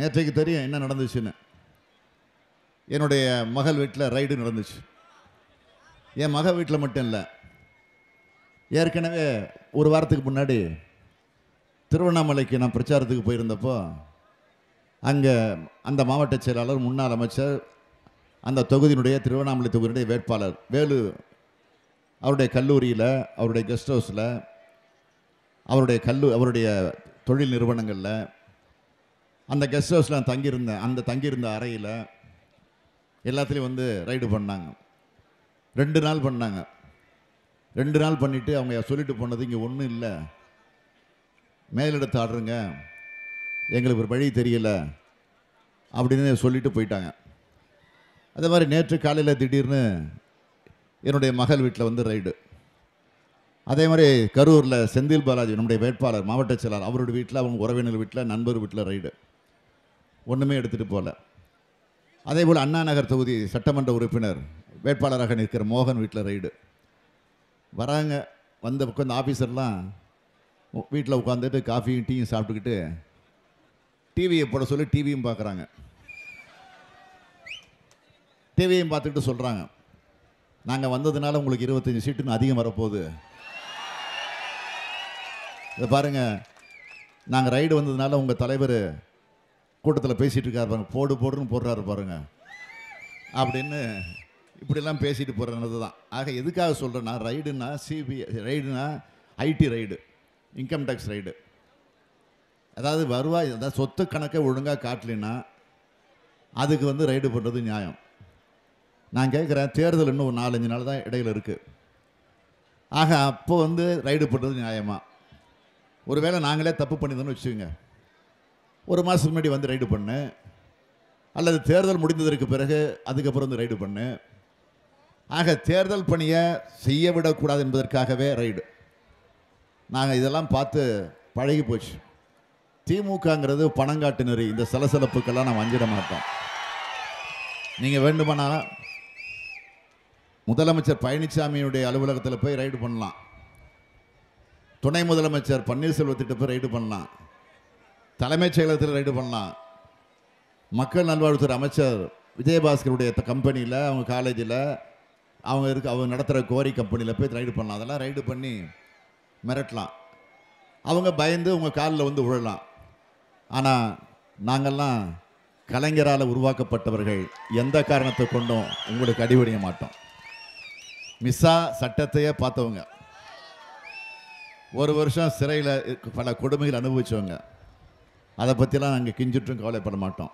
நேற்றைக்கு தெரியும் என்ன நடந்துச்சுன்னு. என்னுடைய மகள் வீட்டில் ரைடு நடந்துச்சு. என் மக வீட்டில் மட்டும் இல்லை. ஏற்கனவே ஒரு வாரத்துக்கு முன்னாடி திருவண்ணாமலைக்கு நான் பிரச்சாரத்துக்கு போயிருந்தப்போ அங்கே அந்த மாவட்ட செயலாளர் முன்னாள் அமைச்சர் அந்த தொகுதியினுடைய திருவண்ணாமலை தொகுதியினுடைய வேட்பாளர் வேலு அவருடைய கல்லூரியில் அவருடைய கெஸ்ட் ஹவுஸில் அவருடைய கல்லு அவருடைய தொழில் நிறுவனங்களில் அந்த கெஸ்ட் ஹவுஸில் நான் தங்கியிருந்தேன். அந்த தங்கியிருந்த அறையில் எல்லாத்துலேயும் வந்து ரைடு பண்ணாங்க. ரெண்டு நாள் பண்ணாங்க. ரெண்டு நாள் பண்ணிவிட்டு அவங்க சொல்லிட்டு போனது இங்கே ஒன்றும் இல்லை. மேலிடத்து ஆடுறங்க. எங்களுக்கு ஒரு வழி தெரியல. அப்படின்னு சொல்லிட்டு போயிட்டாங்க. அதே மாதிரி நேற்று காலையில் திடீர்னு என்னுடைய மகள் வீட்டில் வந்து ரைடு அதே மாதிரி கரூரில் செந்தில் பாலாஜி நம்முடைய வேட்பாளர் மாவட்ட செயலாளர் அவருடைய வீட்டில் அவங்க உறவினர் வீட்டில் நண்பர் வீட்டில் ரைடு ஒன்றுமே எடுத்துகிட்டு போகல அதே போல் அண்ணா நகர் தொகுதி சட்டமன்ற உறுப்பினர் வேட்பாளராக நிற்கிற மோகன் வீட்டில் ரைடு வராங்க வந்த உட்காந்து ஆஃபீஸர்லாம் வீட்டில் உட்காந்துட்டு காஃபியும் டீயும் சாப்பிட்டுக்கிட்டு டிவியை போட சொல்லி டிவியும் பார்க்குறாங்க டிவியும் பார்த்துக்கிட்டு சொல்கிறாங்க நாங்கள் வந்ததுனால உங்களுக்கு இருபத்தஞ்சி சீட்டுன்னு அதிகம் வரப்போகுது. இதை பாருங்கள் நாங்கள் ரைடு வந்ததுனால உங்கள் தலைவர் கூட்டத்தில் பேசிகிட்டு இருக்காரு பாருங்க. போடு போடுன்னு போடுறாரு பாருங்க. அப்படின்னு இப்படிலாம் பேசிட்டு போகிறது தான் ஆக எதுக்காக சொல்கிறேன்னா ரைடுனா CBI ரைடுனா IT raid income tax raid. அதாவது வருவாய் அதாவது சொத்து கணக்கை ஒழுங்காக காட்டலைன்னா அதுக்கு வந்து ரைடு பண்ணுறது நியாயம். நான் கேட்குறேன் தேர்தல் இன்னும் ஒரு நாலஞ்சு நாள் தான் இடையில இருக்குது ஆக அப்போ வந்து ரைடு பண்ணுறது நியாயமாக ஒருவேளை நாங்களே தப்பு பண்ணியிருந்தோம்னு வச்சுக்கோங்க. ஒரு மாதத்துக்கு முன்னாடி வந்து ரைடு பண்ணு. அல்லது தேர்தல் முடிந்ததற்கு பிறகு அதுக்கப்புறம் வந்து ரைடு பண்ணு. ஆக தேர்தல் பணியை செய்ய விடக்கூடாது என்பதற்காகவே ரைடு. நாங்கள் இதெல்லாம் பார்த்து பழகி போச்சு. திமுகங்கிறது பணங்காட்டு நெறி இந்த சலசலப்புக்கெல்லாம் நான் வஞ்சிட மாட்டோம். நீங்கள் வேண்டுமானா முதலமைச்சர் பழனிசாமியுடைய அலுவலகத்தில் போய் ரைடு பண்ணலாம். துணை முதலமைச்சர் பன்னீர்செல்வத்திட்ட போய் ரைடு பண்ணலாம். தலைமைச் செயலகத்தில் ரைடு பண்ணலாம். மக்கள் நல்வாழ்வுத்துறை அமைச்சர் விஜயபாஸ்கருடைய கம்பெனியில் அவங்க காலேஜில் அவங்க இருக்க அவங்க நடத்துகிற கோரி கம்பெனியில் போய் ரைடு பண்ணலாம். அதெல்லாம் ரைடு பண்ணி மிரட்டலாம். அவங்க பயந்து உங்கள் காலில் வந்து விழலாம் ஆனால் நாங்கள்லாம் கலைஞரால் உருவாக்கப்பட்டவர்கள். எந்த காரணத்தை கொண்டும் உங்களுக்கு அடிபடிய மாட்டோம். மிஸ்ஸா சட்டத்தையே பார்த்தவங்க. ஒரு வருஷம் சிறையில் பல கொடுமைகள் அனுபவித்தவங்க அதை பற்றிலாம் நாங்கள் கிஞ்சிட்டும் கவலைப்பட மாட்டோம்.